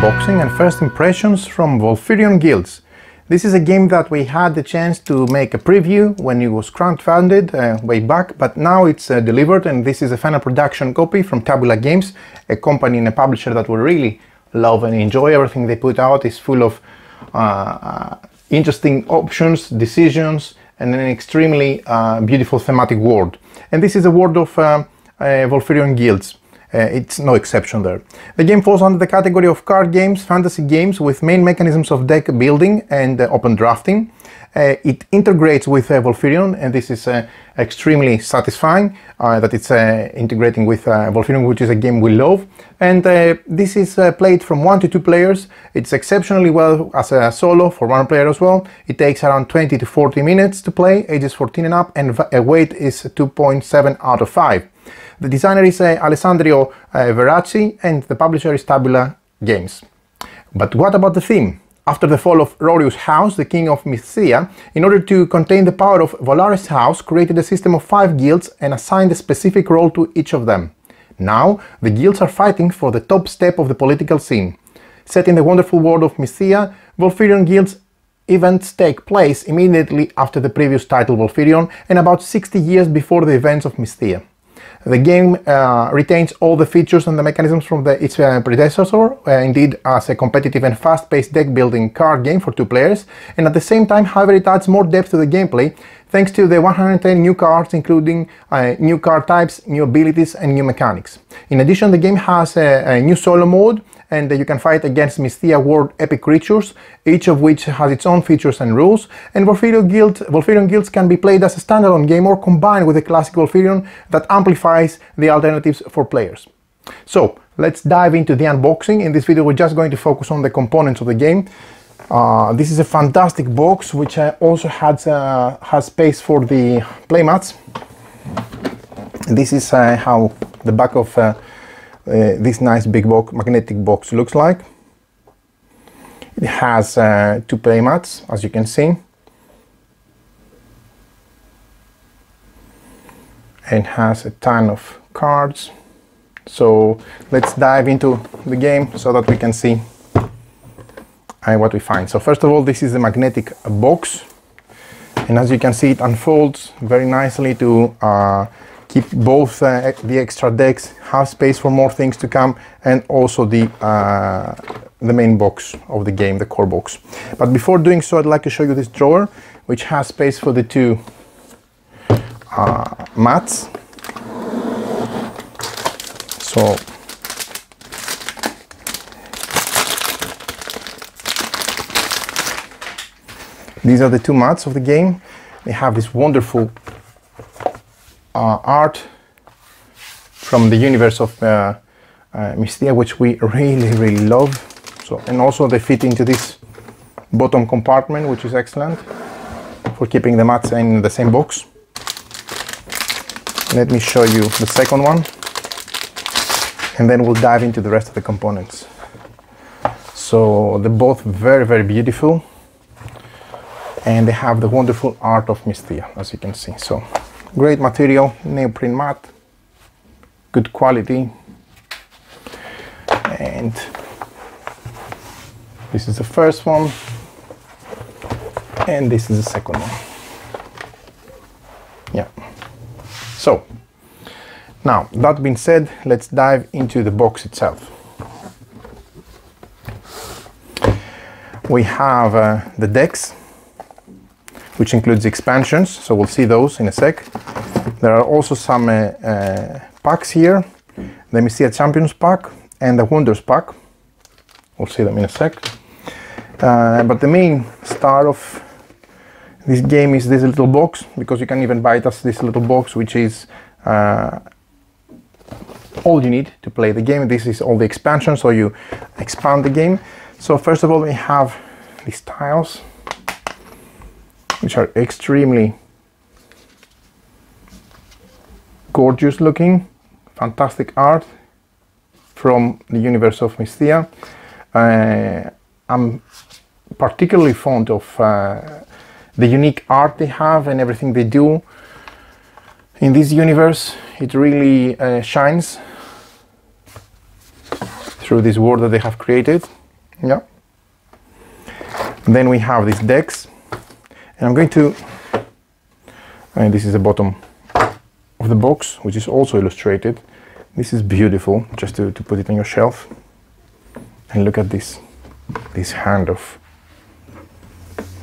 unboxing and first impressions from Volfyirion Guilds. This is a game that we had the chance to make a preview when it was crowdfunded uh, way back, but now it's uh, delivered and this is a final production copy from Tabula Games, a company and a publisher that we really love and enjoy. Everything they put out is full of uh, uh interesting options, decisions, and an extremely uh, beautiful thematic world. And this is a world of uh, Volfyirion Guilds. Uh, it's no exception there. The game falls under the category of card games, fantasy games with main mechanisms of deck building and uh, open drafting. Uh, it integrates with uh, Volfyirion and this is uh, extremely satisfying uh, that it's integrating with Volfyirion which is a game we love and this is played from 1 to 2 players. It's exceptionally well as a solo for one player as well. It takes around 20 to 40 minutes to play, ages 14 and up and weight is 2.7 out of 5. The designer is uh, Alessandro uh, Veracci and the publisher is Tabula Games. But what about the theme? After the fall of Rorius' house, the king of Mythia, in order to contain the power of Volaris' house, created a system of five guilds and assigned a specific role to each of them. Now, the guilds are fighting for the top step of the political scene. Set in the wonderful world of Mythia, Volfyirion guilds events take place immediately after the previous title Volfyirion and about 60 years before the events of Mythia. The game uh, retains all the features and the mechanisms from the, its uh, predecessor, uh, indeed as a competitive and fast-paced deck-building card game for two players, and at the same time, however, it adds more depth to the gameplay thanks to the 110 new cards including uh, new card types, new abilities and new mechanics. In addition, the game has a, a new solo mode and you can fight against Mythia World epic creatures, each of which has its own features and rules, and Volfyirion, Guild, Volfyirion Guilds can be played as a standalone game or combined with a classic Volfyirion that amplifies the alternatives for players. So, let's dive into the unboxing. In this video we're just going to focus on the components of the game. Uh, this is a fantastic box which also has, uh, has space for the playmats. This is uh, how the back of uh, this nice big box, magnetic box looks like. It has uh, two playmats, as you can see. And has a ton of cards. So let's dive into the game so that we can see uh, what we find. So first of all, this is the magnetic box. And as you can see, it unfolds very nicely to uh, keep both uh, the extra decks, have space for more things to come, and also the uh, the main box of the game, the core box. But before doing so, I'd like to show you this drawer, which has space for the two uh, mats. So these are the two mats of the game. They have this wonderful art from the universe of uh, uh, Mythia, which we really, really love. So, and also they fit into this bottom compartment, which is excellent for keeping the mats in the same box. Let me show you the second one, and then we'll dive into the rest of the components. So they're both very, very beautiful, and they have the wonderful art of Mythia, as you can see. So great material neoprene mat good quality. And this is the first one and this is the second one. Yeah. So now that being said let's dive into the box itself. We have uh, the decks which includes expansions, so we'll see those in a sec. There are also some uh, uh, packs here. Let me see a Champions pack and a Wonders pack. We'll see them in a sec. Uh, but the main star of this game is this little box, because you can even buy it as this little box, which is uh, all you need to play the game. This is all the expansion, so you expand the game. So first of all, we have these tiles which are extremely gorgeous looking, fantastic art from the universe of Mythia. Uh, I'm particularly fond of uh, the unique art they have and everything they do in this universe. It really uh, shines through this world that they have created. Yeah. Then we have these decks, and I'm going to. And this is the bottom of the box, which is also illustrated. This is beautiful, just to, to put it on your shelf. And look at this, this hand of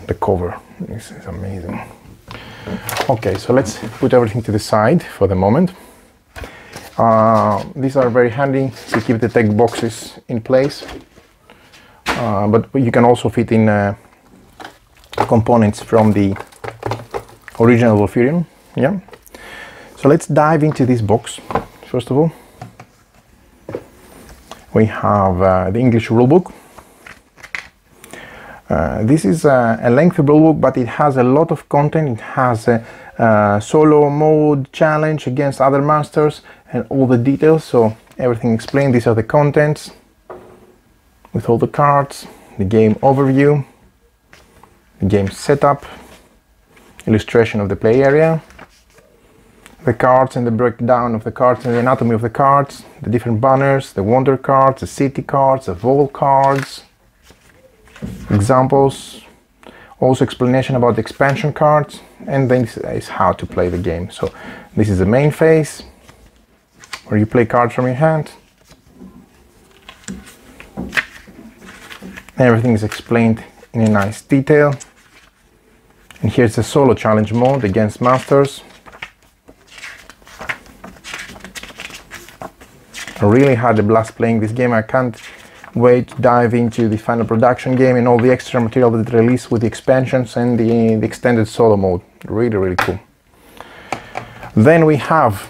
the cover. This is amazing. Okay, so let's put everything to the side for the moment. Uh, these are very handy to keep the tech boxes in place. Uh, but you can also fit in uh, components from the original Volfyirion. Yeah. So let's dive into this box. First of all, we have uh, the English rulebook. Uh, this is a, a lengthy rulebook, but it has a lot of content. It has a, a, solo mode challenge against other masters and all the details. So everything explained. These are the contents with all the cards, the game overview, game setup, illustration of the play area, the cards and the breakdown of the cards and the anatomy of the cards, the different banners, the wonder cards, the city cards, the vol cards, examples, also explanation about the expansion cards, and then this is how to play the game. So this is the main phase, where you play cards from your hand. Everything is explained in a nice detail. And here's the solo challenge mode against masters. I really had a blast playing this game. I can't wait to dive into the final production game and all the extra material that released with the expansions and the, the extended solo mode. Really, really cool. Then we have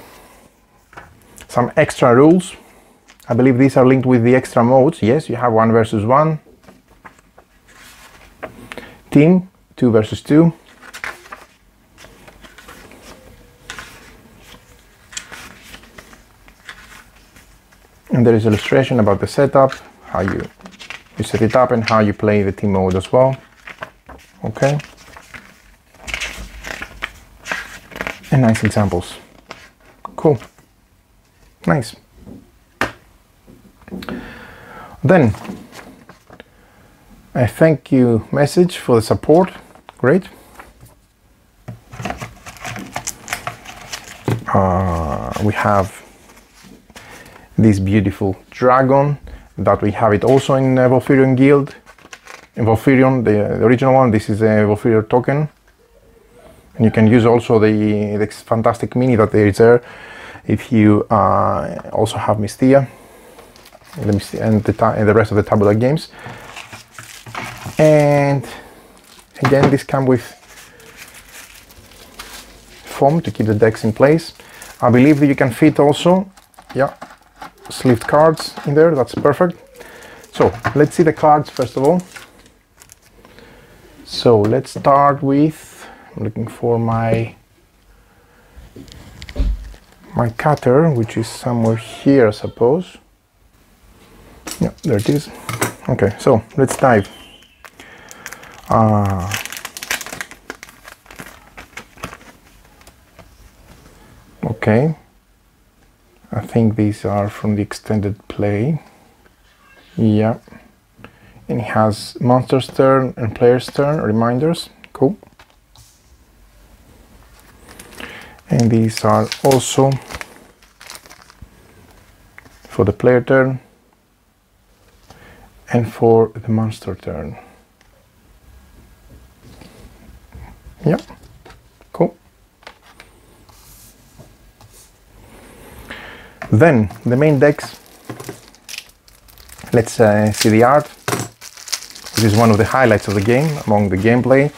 some extra rules. I believe these are linked with the extra modes. Yes, you have one versus one. Team, two versus two. And there is illustration about the setup, how you, you set it up and how you play the team mode as well. Okay. And nice examples. Cool. Nice. Then, a thank you message for the support. Great. Uh, we have this beautiful dragon that we have it also in uh, Guild. In Volfyirion, the, the original one, this is a Volfyirion token. And you can use also the, the fantastic mini that there is there if you uh, also have Mythia and the, and the rest of the Tabula games. And again, this comes with foam to keep the decks in place. I believe that you can fit also, yeah, sleeved cards in there. That's perfect. So let's see the cards first of all. So let's start with, I'm looking for my my cutter, which is somewhere here, I suppose. Yeah, there it is. Okay, so let's dive. Uh, okay. I think these are from the extended play. Yeah. And it has monster's turn and player's turn reminders. Cool. And these are also for the player turn and for the monster turn. Yeah. Then the main decks, let's uh, see the art, which is one of the highlights of the game among the gameplay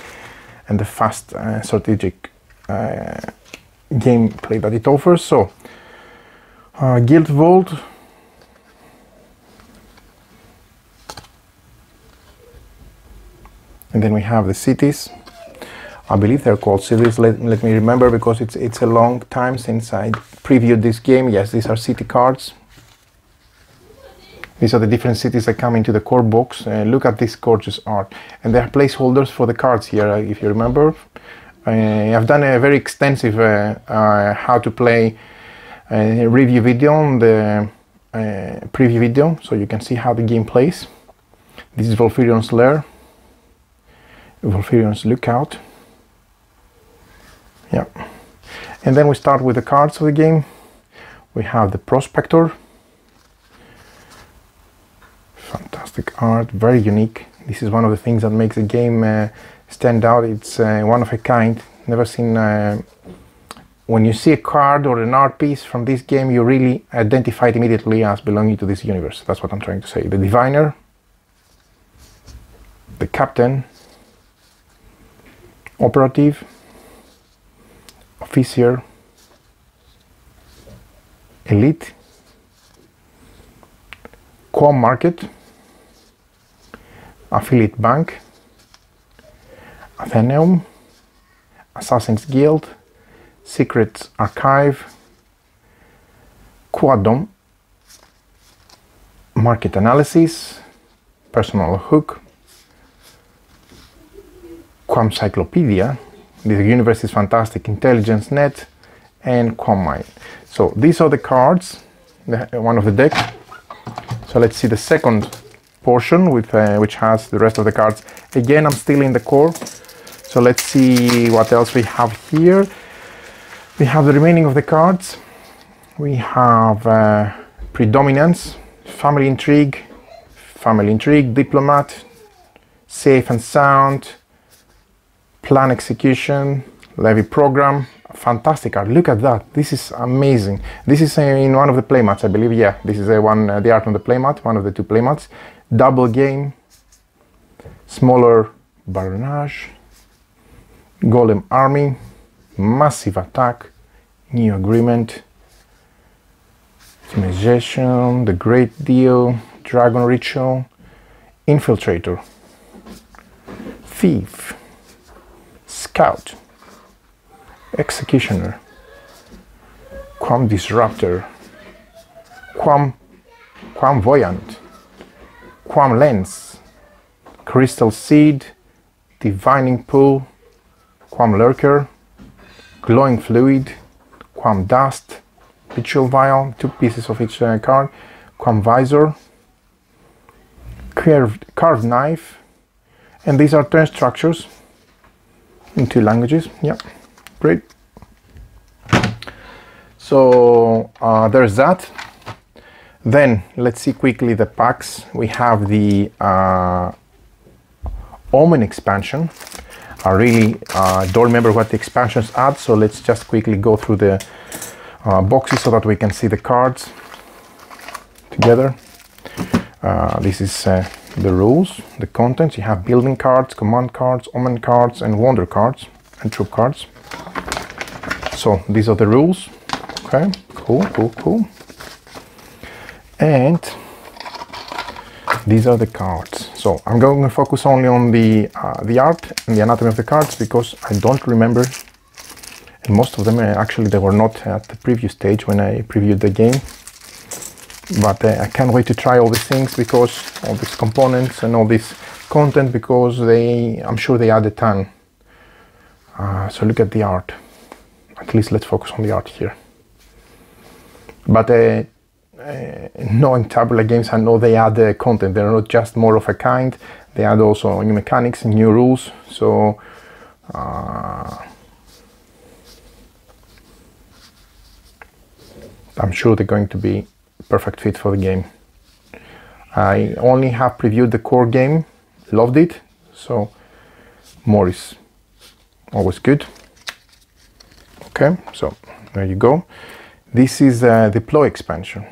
and the fast uh, strategic uh, gameplay that it offers. So, uh, Guild Vault, and then we have the cities I believe they're called cities. Let, let me remember because it's it's a long time since I previewed this game. Yes, these are city cards. These are the different cities that come into the core box. Uh, look at this gorgeous art. And there are placeholders for the cards here, uh, if you remember. Uh, I've done a very extensive uh, uh, how to play uh, review video on the preview video, so you can see how the game plays. This is Volfyirion's Lair, Volfyirion's Lookout. Yeah. And then we start with the cards of the game. We have the Prospector. Fantastic art, very unique. This is one of the things that makes the game uh, stand out. It's uh, one of a kind. Never seen. Uh, when you see a card or an art piece from this game, you really identify it immediately as belonging to this universe. That's what I'm trying to say. The Diviner, the Captain, Operative, Officier, Elite, Quam Market, Affiliate Bank, Athenaeum, Assassin's Guild, Secrets Archive, Quaddom, Market Analysis, Personal Hook, Quam Cyclopedia, the universe is fantastic, Intelligence Net, and Quam Mine. So these are the cards, one of the deck. So let's see the second portion with uh, which has the rest of the cards. Again, I'm still in the core. So let's see what else we have here. We have the remaining of the cards. We have uh, Predominance, Family Intrigue, Family Intrigue, Diplomat, Safe and Sound, Plan Execution, Levy Program, fantastic art. Look at that. This is amazing. This is in one of the playmats, I believe. Yeah, this is the one uh, the art on the playmat, one of the two playmats. Double game, smaller baronage, golem army, massive attack, new agreement, Suggestion, the great deal, dragon ritual, infiltrator, thief, scout, executioner, quam disruptor, quam, quam voyant, quam lens, crystal seed, divining pool, quam lurker, glowing fluid, quam dust, ritual vial, two pieces of each uh, card, quam visor, curved, carved knife, and these are turn structures in two languages. Yep, great. So uh, there's that. Then let's see quickly the packs. We have the uh, Omen expansion. I really uh, don't remember what the expansions add, so let's just quickly go through the uh, boxes so that we can see the cards together. Uh, this is uh, the rules, the contents. You have building cards, command cards, omen cards, and wonder cards, and troop cards. So these are the rules. Okay, cool, cool, cool. And these are the cards. So I'm going to focus only on the uh, the art and the anatomy of the cards because I don't remember. And most of them uh, actually they were not at the previous stage when I previewed the game. But uh, I can't wait to try all these things because all these components and all this content because they I'm sure they add a ton. Uh, so look at the art. At least let's focus on the art here. But uh, uh, knowing Tabula games, I know they add uh, content. They're not just more of a kind. They add also new mechanics and new rules. So uh, I'm sure they're going to be perfect fit for the game. I only have previewed the core game, loved it. So more is always good. Okay, so there you go. This is uh, the Ploy expansion.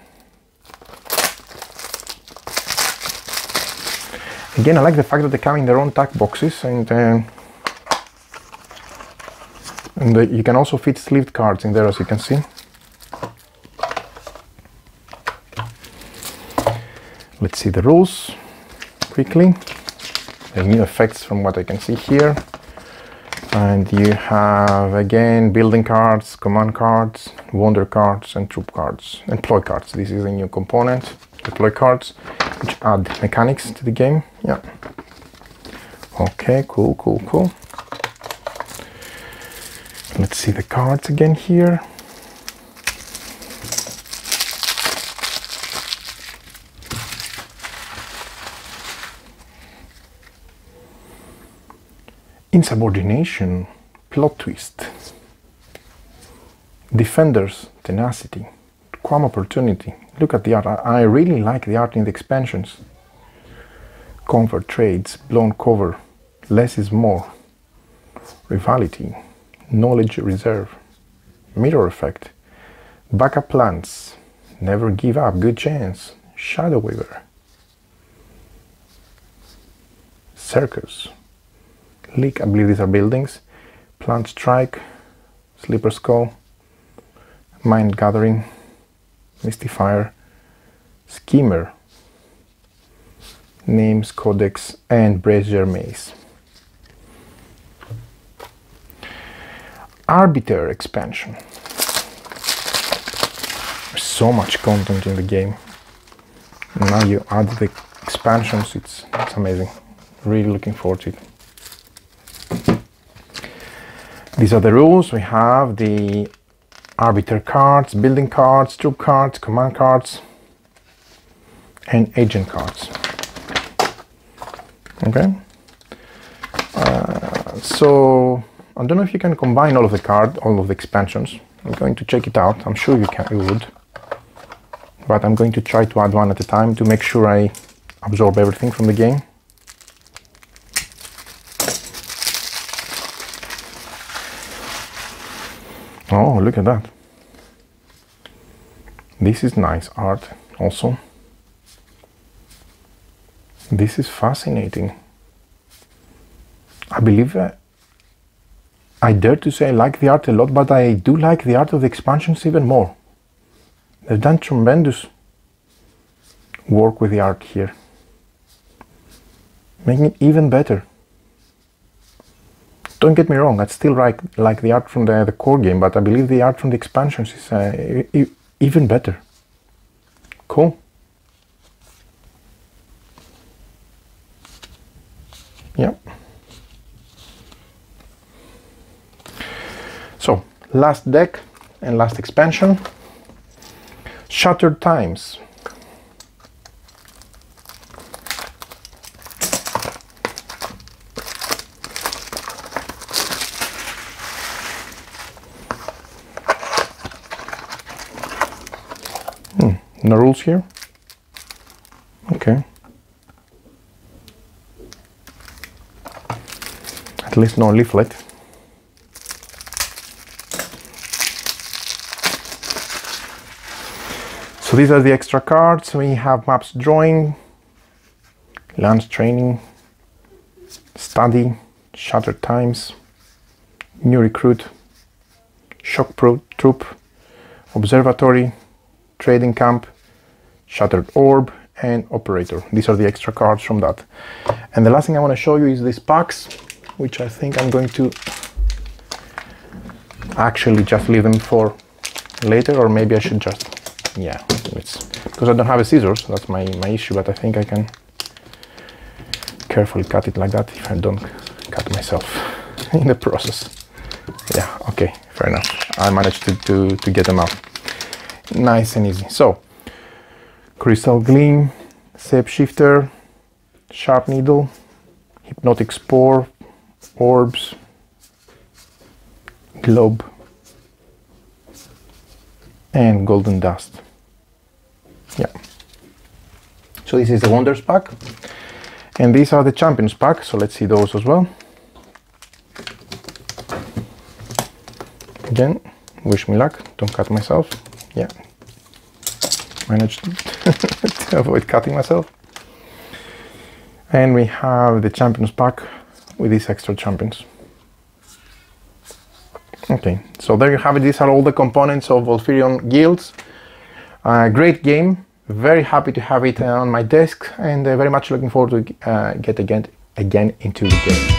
Again, I like the fact that they come in their own tack boxes and uh, and uh, you can also fit sleeved cards in there as you can see. Let's see the rules quickly. The new effects from what I can see here. And you have again building cards, command cards, wonder cards, and troop cards, and ploy cards. This is a new component, deploy cards which add mechanics to the game. Yeah. Okay, cool, cool, cool. Let's see the cards again here. Insubordination, plot twist. Defenders, tenacity. Quam opportunity. Look at the art. I really like the art in the expansions. Comfort trades, blown cover. Less is more. Rivality. Knowledge reserve. Mirror effect. Backup plans. Never give up. Good chance. Shadow Weaver. Circus. Leak, I believe these are buildings. Plant Strike. Sleeper Skull. Mind Gathering. Mystifier. Schemer. Names, Codex, and Brazier Maze. Arbiter expansion. There's so much content in the game. Now you add the expansions, it's, it's amazing. Really looking forward to it. These are the rules. We have the arbiter cards, building cards, troop cards, command cards, and agent cards. Okay. Uh, so I don't know if you can combine all of the card, all of the expansions. I'm going to check it out. I'm sure you can, you would. But I'm going to try to add one at a time to make sure I absorb everything from the game. Oh, look at that. This is nice art also. This is fascinating. I believe uh, I dare to say I like the art a lot, but I do like the art of the expansions even more. They've done tremendous work with the art here, making it even better. Don't get me wrong, I still like, like the art from the, the core game, but I believe the art from the expansions is uh, even better. Cool. Yep. So, last deck and last expansion. Shattered Times. No rules here? Okay. At least no leaflet. So these are the extra cards. We have maps drawing, lance training, study, shattered times, new recruit, shock troop, observatory, trading camp, shattered orb, and operator. These are the extra cards from that. And the last thing I want to show you is these packs, which I think I'm going to actually just leave them for later, or maybe I should just yeah it's because I don't have a scissors that's my, my issue but I think I can carefully cut it like that if I don't cut myself in the process yeah okay fair enough I managed to, to, to get them out nice and easy so crystal gleam shapeshifter sharp needle hypnotic spore orbs globe and golden dust yeah. So this is the Wonders pack. And these are the Champions pack, so let's see those as well. Again, wish me luck, don't cut myself. Yeah. Managed to avoid cutting myself. And we have the Champions pack with these extra champions. Okay, so there you have it. These are all the components of Volfyirion Guilds. Uh, great game very happy to have it on my desk and uh, very much looking forward to uh, get again again into the game.